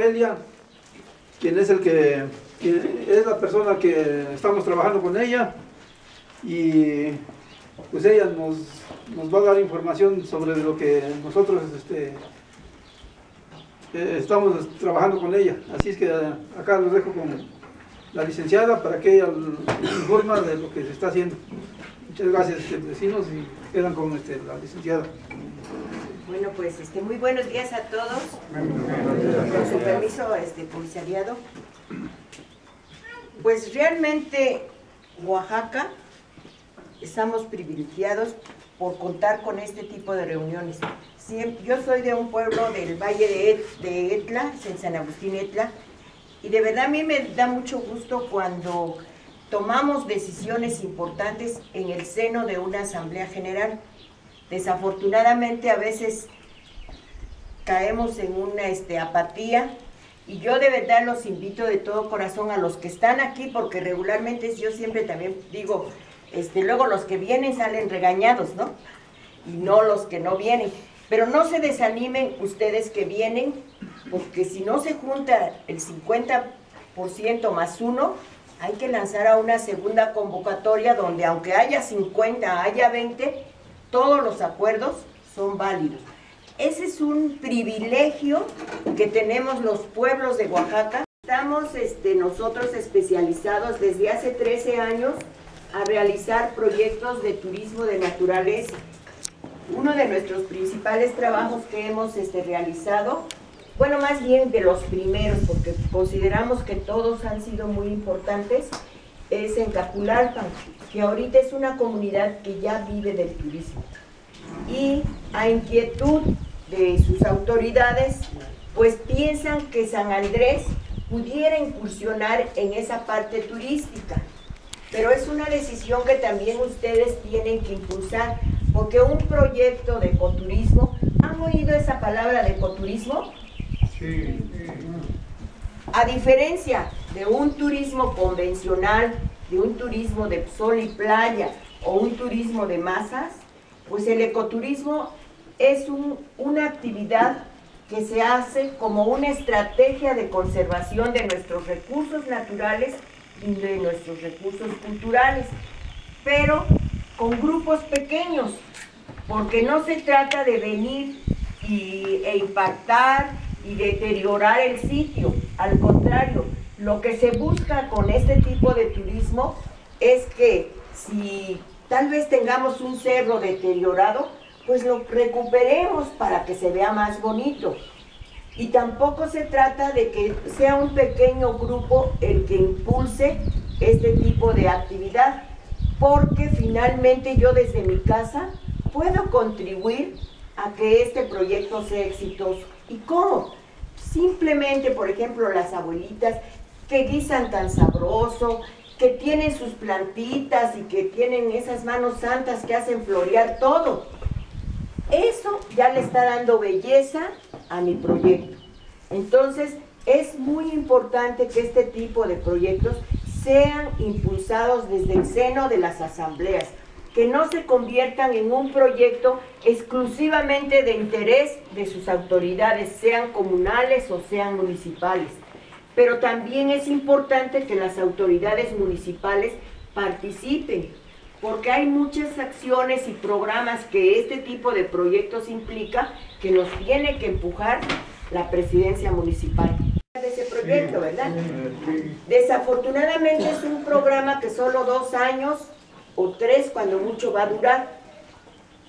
Ofelia, quien es el que, es la persona que estamos trabajando con ella y pues ella nos, nos va a dar información sobre lo que nosotros este, eh, estamos trabajando con ella. Así es que acá los dejo con la licenciada para que ella informa de lo que se está haciendo. Muchas gracias, este, vecinos, y quedan con este, la licenciada. Bueno, pues este, muy buenos días a todos. Con su permiso, este, comisariado. Pues realmente Oaxaca estamos privilegiados por contar con este tipo de reuniones. yo soy de un pueblo del Valle de, de Etla, en San Agustín Etla, y de verdad a mí me da mucho gusto cuando tomamos decisiones importantes en el seno de una asamblea general. Desafortunadamente a veces caemos en una este, apatía y yo de verdad los invito de todo corazón a los que están aquí, porque regularmente yo siempre también digo, este, luego los que vienen salen regañados, ¿no? Y no los que no vienen. Pero no se desanimen ustedes que vienen, porque si no se junta el 50% más uno, hay que lanzar a una segunda convocatoria donde aunque haya 50, haya 20, todos los acuerdos son válidos. Ese es un privilegio que tenemos los pueblos de Oaxaca. Estamos este, nosotros especializados desde hace 13 años a realizar proyectos de turismo de naturaleza. Uno de nuestros principales trabajos que hemos este, realizado, bueno, más bien de los primeros, porque consideramos que todos han sido muy importantes, es en Capulalpan, que ahorita es una comunidad que ya vive del turismo. Y a inquietud de sus autoridades, pues piensan que San Andrés pudiera incursionar en esa parte turística pero es una decisión que también ustedes tienen que impulsar, porque un proyecto de ecoturismo, ¿han oído esa palabra de ecoturismo? Sí. A diferencia de un turismo convencional, de un turismo de sol y playa o un turismo de masas, pues el ecoturismo es una actividad que se hace como una estrategia de conservación de nuestros recursos naturales de nuestros recursos culturales, pero con grupos pequeños, porque no se trata de venir y, e impactar y deteriorar el sitio, al contrario, lo que se busca con este tipo de turismo es que si tal vez tengamos un cerro deteriorado, pues lo recuperemos para que se vea más bonito. Y tampoco se trata de que sea un pequeño grupo el que impulse este tipo de actividad, porque finalmente yo desde mi casa puedo contribuir a que este proyecto sea exitoso. ¿Y cómo? Simplemente, por ejemplo, las abuelitas que guisan tan sabroso, que tienen sus plantitas y que tienen esas manos santas que hacen florear todo. Eso ya le está dando belleza a mi proyecto. Entonces, es muy importante que este tipo de proyectos sean impulsados desde el seno de las asambleas, que no se conviertan en un proyecto exclusivamente de interés de sus autoridades, sean comunales o sean municipales. Pero también es importante que las autoridades municipales participen, porque hay muchas acciones y programas que este tipo de proyectos implica que nos tiene que empujar la presidencia municipal de ese proyecto, ¿verdad? Desafortunadamente es un programa que solo dos años o tres cuando mucho va a durar,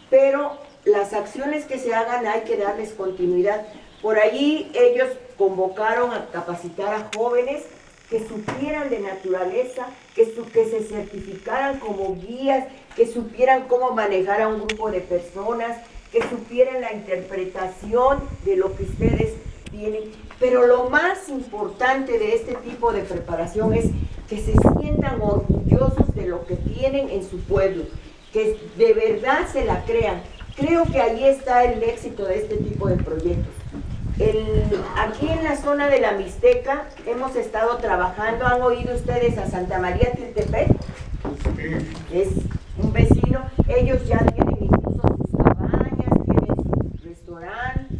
pero las acciones que se hagan hay que darles continuidad. Por allí ellos convocaron a capacitar a jóvenes que supieran de naturaleza, que, que se certificaran como guías, que supieran cómo manejar a un grupo de personas, que supieran la interpretación de lo que ustedes tienen. Pero lo más importante de este tipo de preparación es que se sientan orgullosos de lo que tienen en su pueblo, que de verdad se la crean. Creo que ahí está el éxito de este tipo de proyectos aquí en la zona de la Mixteca hemos estado trabajando, ¿han oído ustedes a Santa María Tiltepec? Es un vecino, ellos ya tienen incluso sus cabañas, tienen su restaurante,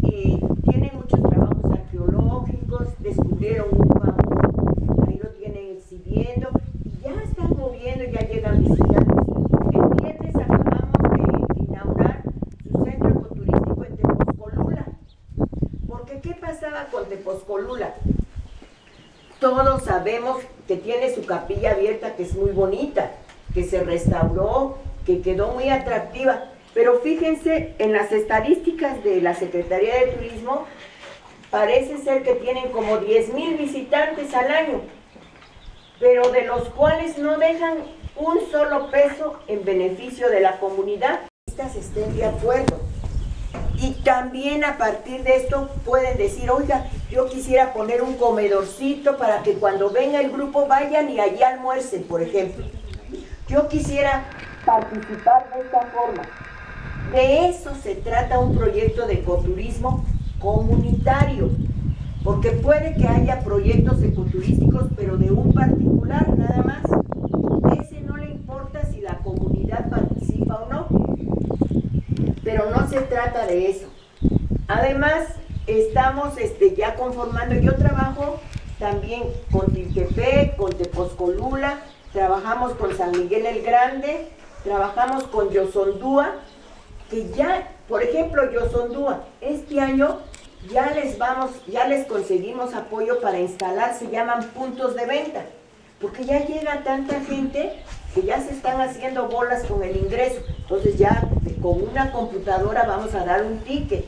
y tienen muchos trabajos arqueológicos construyeron un bambú, ahí lo tienen exhibiendo, y ya están moviendo, ya llegan visitantes. El viernes acabamos de inaugurar su centro ecoturístico en Tepozcolula. Porque ¿qué pasaba con Tepozcolula? Todos sabemos que tiene su capilla abierta, que es muy bonita, que se restauró, que quedó muy atractiva. Pero fíjense en las estadísticas de la Secretaría de Turismo, parece ser que tienen como 10 mil visitantes al año, pero de los cuales no dejan un solo peso en beneficio de la comunidad. Estas estén de acuerdo. Y también a partir de esto pueden decir, oiga, yo quisiera poner un comedorcito para que cuando venga el grupo vayan y allí almuercen, por ejemplo. Yo quisiera participar de esta forma. De eso se trata un proyecto de ecoturismo comunitario, porque puede que haya proyectos ecoturísticos, pero de un particular nada más. Ese no le importa si la comunidad participa o no, pero no se trata de eso. Además, estamos este, ya conformando, yo trabajo también con Tiltepec, con Tepozcolula, trabajamos con San Miguel el Grande, trabajamos con Yosondúa, que ya, por ejemplo, Yosondúa, este año ya les vamos, ya les conseguimos apoyo para instalar, se llaman puntos de venta, porque ya llega tanta gente que ya se están haciendo bolas con el ingreso, entonces ya con una computadora vamos a dar un ticket,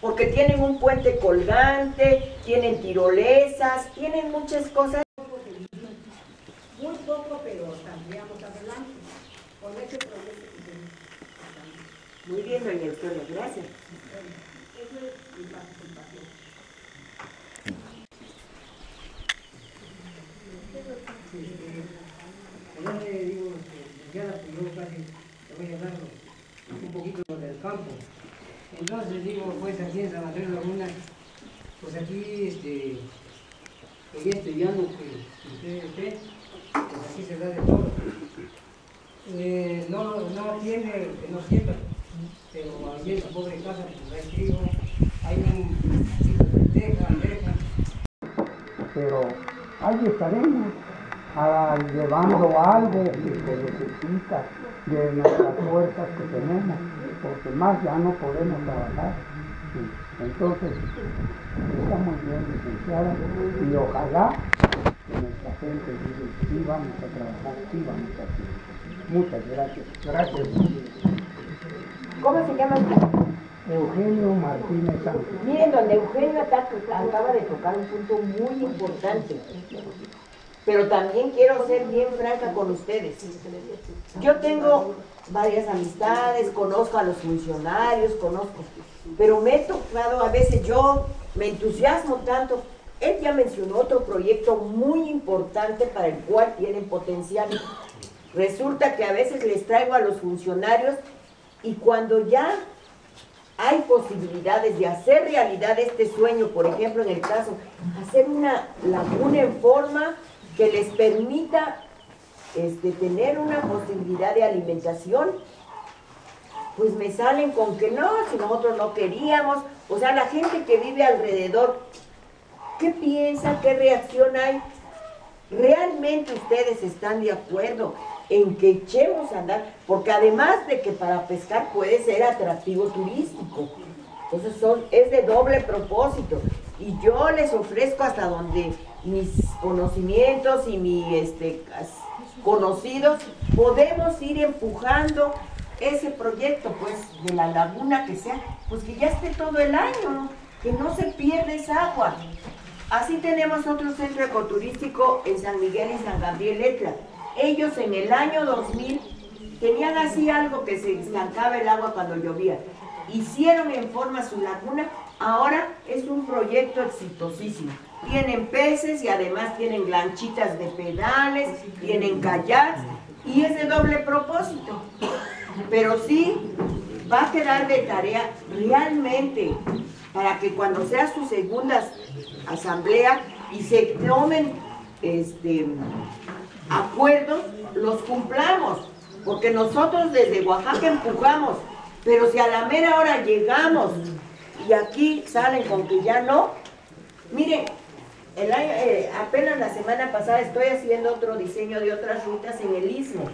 porque tienen un puente colgante, tienen tirolesas, tienen muchas cosas. Muy poco, pero saldríamos adelante con ese proyecto que tenemos. Muy bien, doña Victoria, gracias. Esa es mi participación. Le digo, ya que yo casi te voy a hablar un poquito del campo. Entonces digo, pues aquí en San Andrés Laguna, pues aquí este, en este llano que ustedes ven, pues aquí se da de todo. Eh, no, no tiene, no siembra, pero aquí en la pobre casa pues hay trigo, hay un poquito de teja, pero ahí estaremos ah, llevando algo que se necesita de nuestras fuerzas que tenemos, porque más ya no podemos trabajar. Entonces, está muy bien licenciada y ojalá que nuestra gente diga, sí vamos a trabajar, sí vamos a hacer. Muchas gracias. Gracias. ¿Cómo se llama usted? Eugenio Martínez Sánchez. Miren, donde Eugenio acaba de tocar un punto muy importante. Pero también quiero ser bien franca con ustedes. Yo tengo varias amistades, conozco a los funcionarios, conozco, pero me he tocado a veces yo me entusiasmo tanto. Él ya mencionó otro proyecto muy importante para el cual tienen potencial. Resulta que a veces les traigo a los funcionarios y cuando ya hay posibilidades de hacer realidad este sueño, por ejemplo, en el caso, hacer una laguna en forma que les permita este, tener una posibilidad de alimentación, pues me salen con que no, si nosotros no queríamos, o sea, la gente que vive alrededor, ¿qué piensa? ¿Qué reacción hay? ¿Realmente ustedes están de acuerdo en que echemos a andar? Porque además de que para pescar puede ser atractivo turístico. Entonces son, es de doble propósito. Y yo les ofrezco hasta donde mis conocimientos y mis este, conocidos podemos ir empujando ese proyecto, pues, de la laguna que sea, pues que ya esté todo el año, que no se pierda esa agua. Así tenemos otro centro ecoturístico en San Miguel y San Gabriel Etla. Ellos en el año 2000 tenían así algo que se estancaba el agua cuando llovía. Hicieron en forma su laguna, ahora es un proyecto exitosísimo. Tienen peces y además tienen lanchitas de pedales, tienen kayaks y es de doble propósito. Pero sí va a quedar de tarea realmente para que cuando sea su segunda asamblea y se tomen este, acuerdos, los cumplamos. Porque nosotros desde Oaxaca empujamos, pero si a la mera hora llegamos y aquí salen con que ya no, miren, eh, apenas la semana pasada estoy haciendo otro diseño de otras rutas en el Istmo.